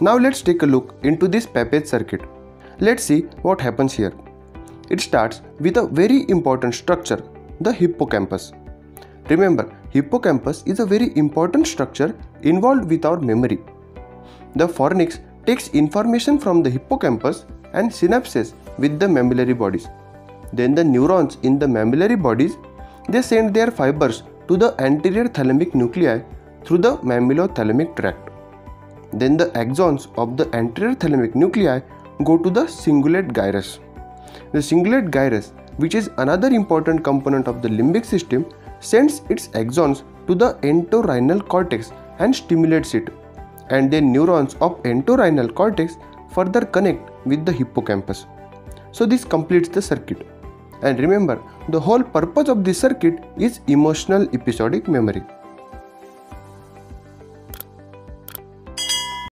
Now let's take a look into this Papez circuit. Let's see what happens here. It starts with a very important structure, the hippocampus. Remember, hippocampus is a very important structure involved with our memory. The fornix takes information from the hippocampus and synapses with the mammillary bodies. Then the neurons in the mammillary bodies they send their fibers to the anterior thalamic nuclei through the mammillothalamic tract. Then the axons of the anterior thalamic nuclei go to the cingulate gyrus. The cingulate gyrus, which is another important component of the limbic system, sends its axons to the entorhinal cortex and stimulates it. And then neurons of entorhinal cortex further connect with the hippocampus. So this completes the circuit. And remember, the whole purpose of this circuit is emotional episodic memory.